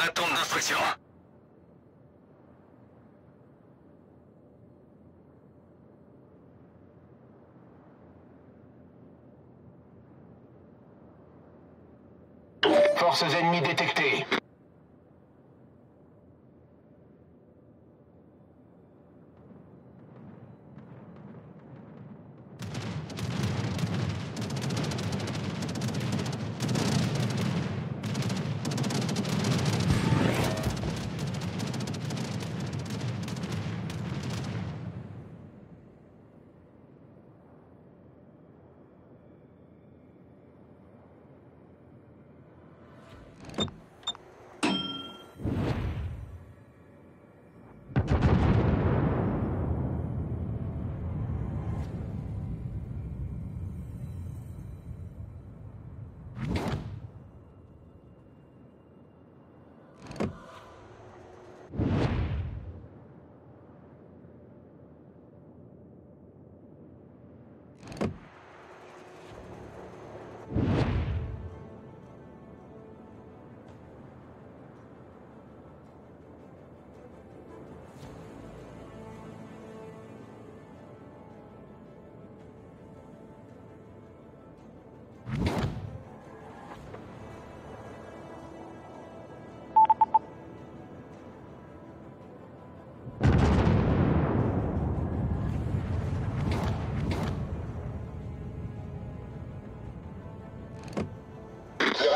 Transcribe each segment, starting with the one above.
attente d'instruction. Forces ennemies détectées.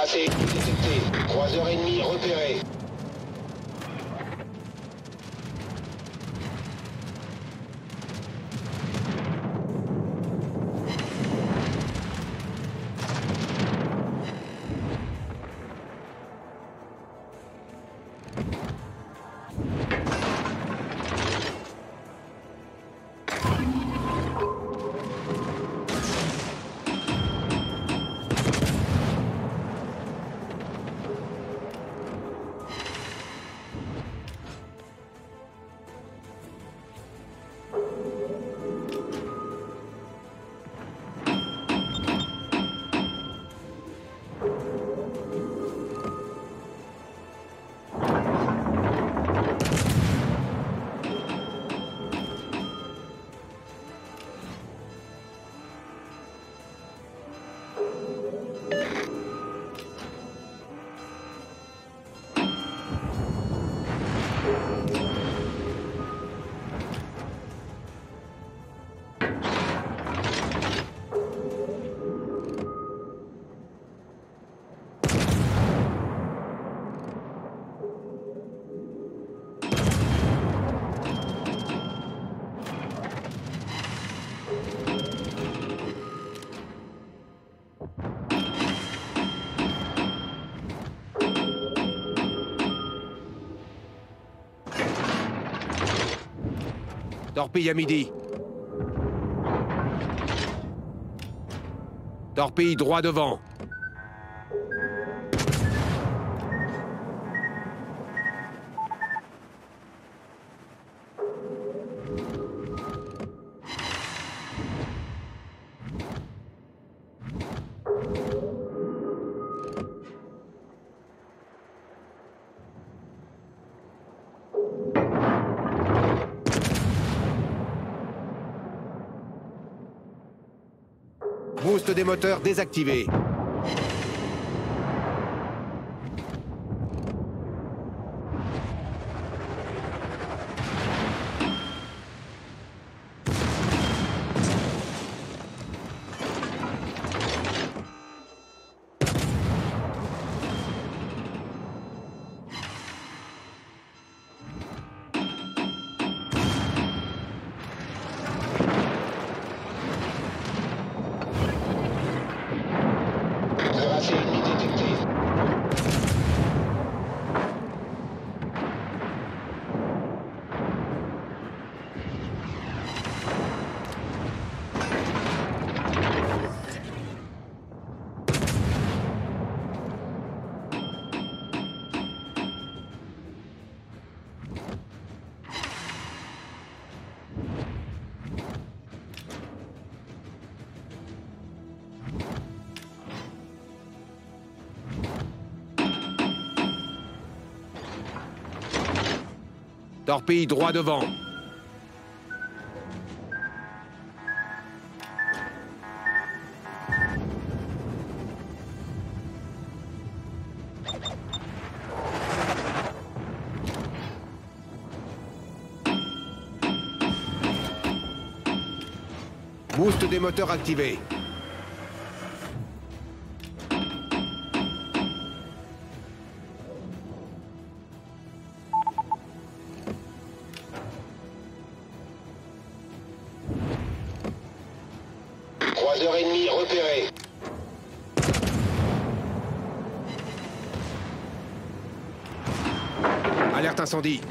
Cuirassé détecté. Croiseur ennemi repéré. Torpille à midi. Torpille droit devant. Boost des moteurs désactivé. Torpille droit devant. Boost des moteurs activé. Croiseur ennemi repéré. Alerte incendie.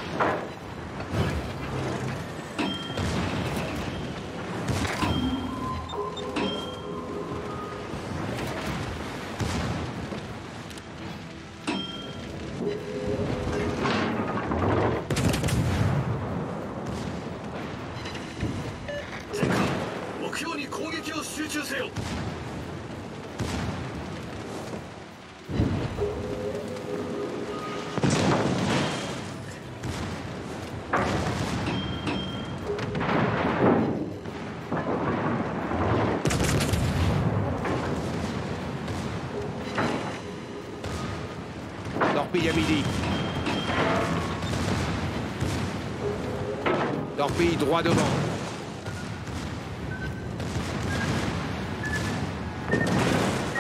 Torpille droit devant.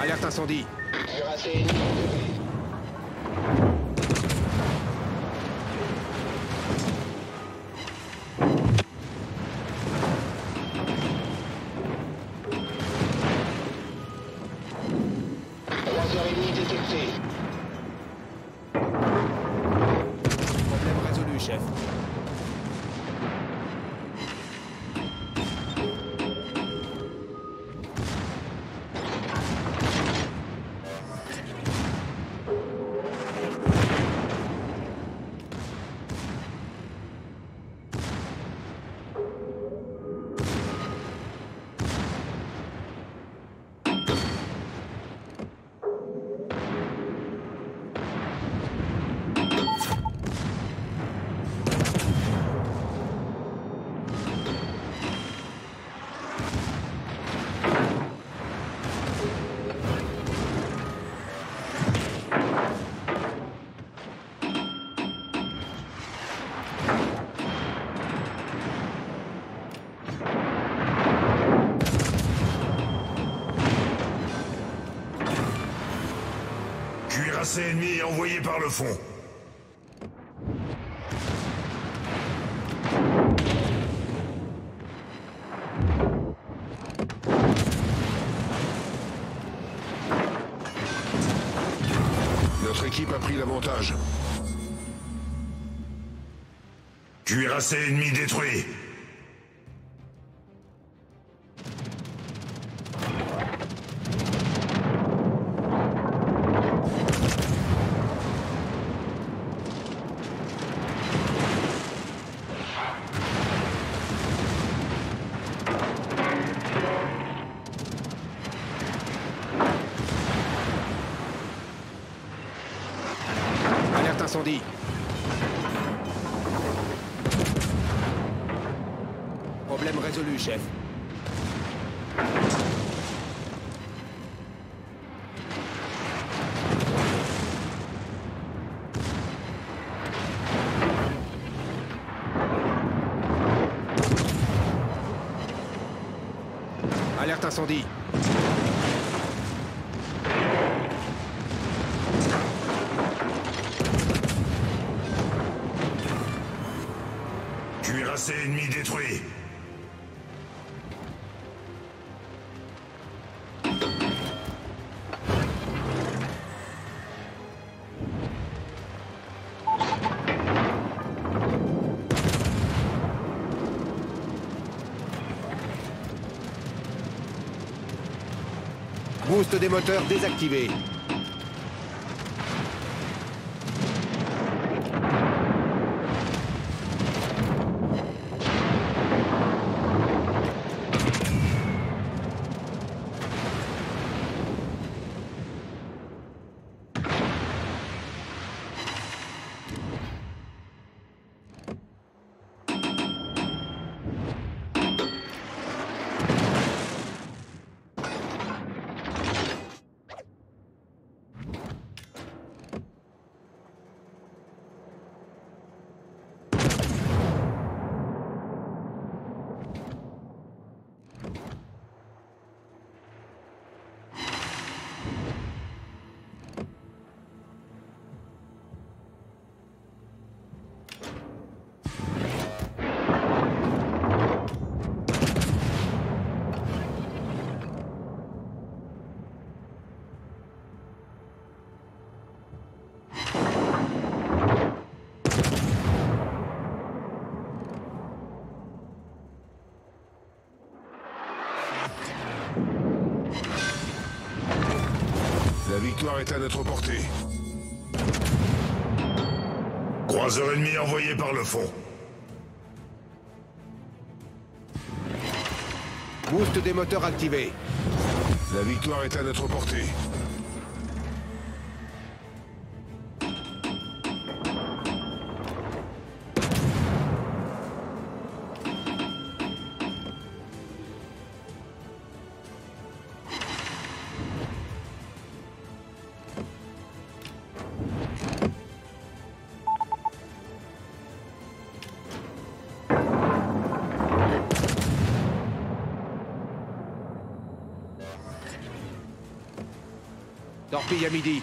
Alerte incendie. Croiseur ennemi détecté. Problème résolu, chef. Cuirassé ennemi envoyé par le fond. Notre équipe a pris l'avantage. Cuirassé ennemi détruit. Problème résolu, chef. Alerte incendie. Détruit. Boost des moteurs désactivé. La victoire est à notre portée. Croiseur ennemi envoyé par le fond. Boost des moteurs activé. La victoire est à notre portée. Torpille à midi.